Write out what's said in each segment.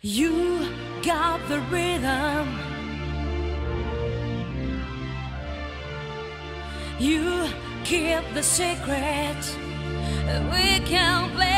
You got the rhythm. You keep the secret. We can play.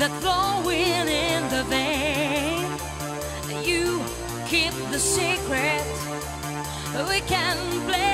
that's flowing in the vein. You keep the secret. We can blame.